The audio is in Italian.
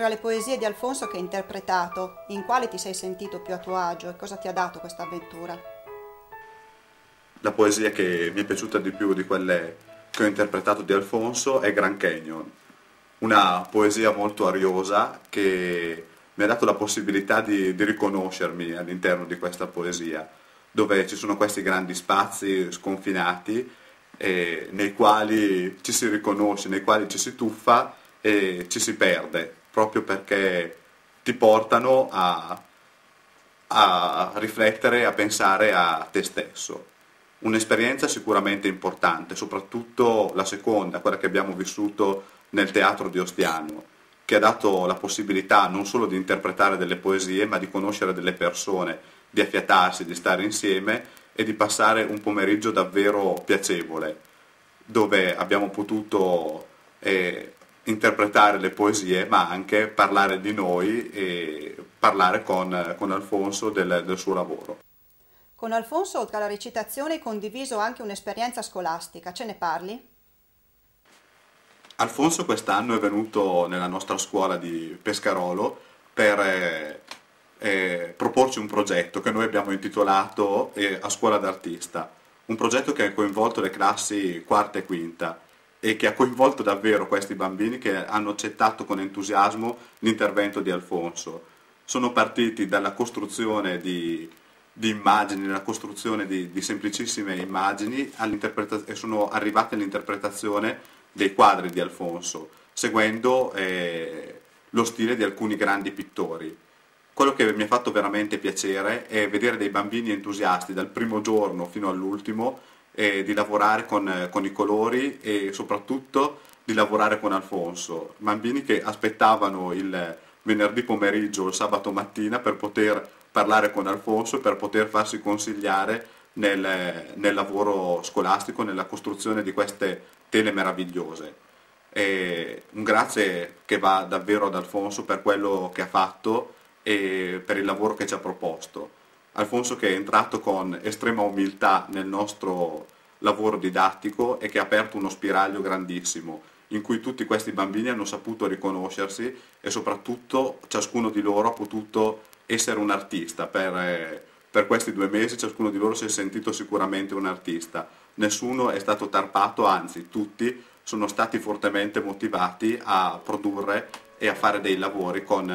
tra le poesie di Alfonso che hai interpretato, in quale ti sei sentito più a tuo agio e cosa ti ha dato questa avventura? La poesia che mi è piaciuta di più di quelle che ho interpretato di Alfonso è Grand Canyon, una poesia molto ariosa che mi ha dato la possibilità di, di riconoscermi all'interno di questa poesia, dove ci sono questi grandi spazi sconfinati eh, nei quali ci si riconosce, nei quali ci si tuffa e ci si perde, proprio perché ti portano a, a riflettere, a pensare a te stesso. Un'esperienza sicuramente importante, soprattutto la seconda, quella che abbiamo vissuto nel teatro di Ostiano, che ha dato la possibilità non solo di interpretare delle poesie, ma di conoscere delle persone, di affiatarsi, di stare insieme e di passare un pomeriggio davvero piacevole, dove abbiamo potuto eh, interpretare le poesie, ma anche parlare di noi e parlare con, con Alfonso del, del suo lavoro. Con Alfonso, oltre alla recitazione, hai condiviso anche un'esperienza scolastica. Ce ne parli? Alfonso quest'anno è venuto nella nostra scuola di Pescarolo per eh, eh, proporci un progetto che noi abbiamo intitolato eh, A Scuola d'Artista, un progetto che ha coinvolto le classi quarta e quinta e che ha coinvolto davvero questi bambini che hanno accettato con entusiasmo l'intervento di Alfonso. Sono partiti dalla costruzione di, di immagini, dalla costruzione di, di semplicissime immagini e sono arrivati all'interpretazione dei quadri di Alfonso, seguendo eh, lo stile di alcuni grandi pittori. Quello che mi ha fatto veramente piacere è vedere dei bambini entusiasti dal primo giorno fino all'ultimo eh, di lavorare con, con, i colori e soprattutto di lavorare con Alfonso. Bambini che aspettavano il venerdì pomeriggio o il sabato mattina per poter parlare con Alfonso e per poter farsi consigliare nel, nel lavoro scolastico, nella costruzione di queste tele meravigliose. E un grazie che va davvero ad Alfonso per quello che ha fatto e per il lavoro che ci ha proposto. Alfonso che è entrato con estrema umiltà nel nostro lavoro didattico e che ha aperto uno spiraglio grandissimo in cui tutti questi bambini hanno saputo riconoscersi e soprattutto ciascuno di loro ha potuto essere un artista. Per, eh, per questi due mesi ciascuno di loro si è sentito sicuramente un artista. Nessuno è stato tarpato, anzi tutti sono stati fortemente motivati a produrre e a fare dei lavori con,